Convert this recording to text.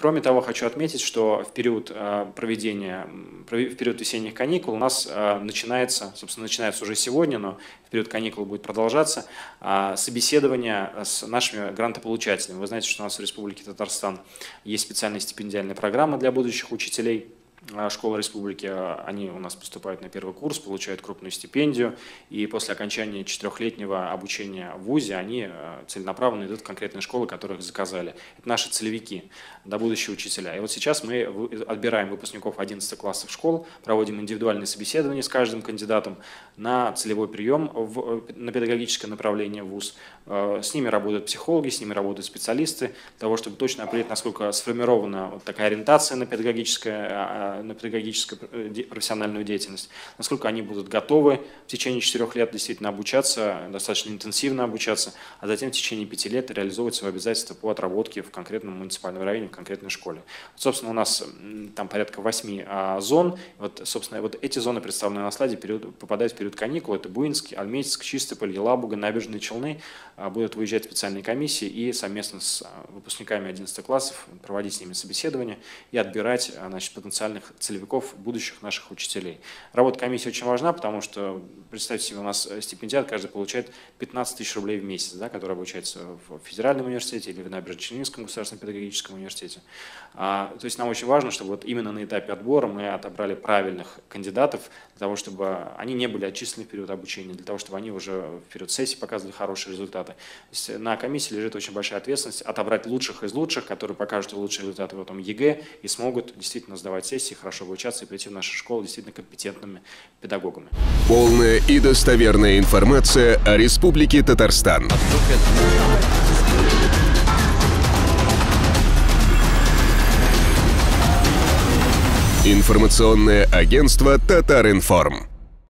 Кроме того, хочу отметить, что в период э, проведения, в период весенних каникул у нас э, начинается, собственно, начинается уже сегодня, но в период каникул будет продолжаться, э, собеседование с нашими грантополучателями. Вы знаете, что у нас в Республике Татарстан есть специальная стипендиальная программа для будущих учителей, а, школы республики, а, они у нас поступают на первый курс, получают крупную стипендию, и после окончания четырехлетнего обучения в ВУЗе они а, целенаправленно идут в конкретные школы, которых заказали. Это наши целевики, до будущего учителя. И вот сейчас мы отбираем выпускников 11 классов школ, проводим индивидуальные собеседования с каждым кандидатом на целевой прием в, на педагогическое направление в ВУЗ. С ними работают психологи, с ними работают специалисты, для того, чтобы точно определить, насколько сформирована вот такая ориентация на педагогическое на педагогическую э, профессиональную деятельность, насколько они будут готовы в течение четырех лет действительно обучаться, достаточно интенсивно обучаться, а затем в течение пяти лет реализовывать свои обязательства по отработке в конкретном муниципальном районе, в конкретной школе. Собственно, у нас там порядка восьми а, зон. Вот, собственно, вот эти зоны представлены на слайде, период, попадают в период каникул. Это Буинск, Альметьевск, Чистополь, Елабуга, Набережные Челны. А, будут выезжать специальные комиссии и совместно с а, выпускниками 11 классов проводить с ними собеседование и отбирать значит, потенциальных потенциальных целевиков будущих наших учителей. Работа комиссии очень важна, потому что, представьте себе, у нас стипендиат каждый получает 15 тысяч рублей в месяц, да, который обучается в федеральном университете или в Набережно-Челнинском государственном педагогическом университете. А, то есть нам очень важно, чтобы вот именно на этапе отбора мы отобрали правильных кандидатов, для того, чтобы они не были отчислены в период обучения, для того, чтобы они уже в период сессии показывали хорошие результаты. То есть на комиссии лежит очень большая ответственность отобрать лучших из лучших, которые покажут лучшие результаты в этом ЕГЭ и смогут действительно сдавать сессии, хорошо обучаться и прийти в нашу школу действительно компетентными педагогами. Полная и достоверная информация о Республике Татарстан. Информационное агентство «Татаринформ».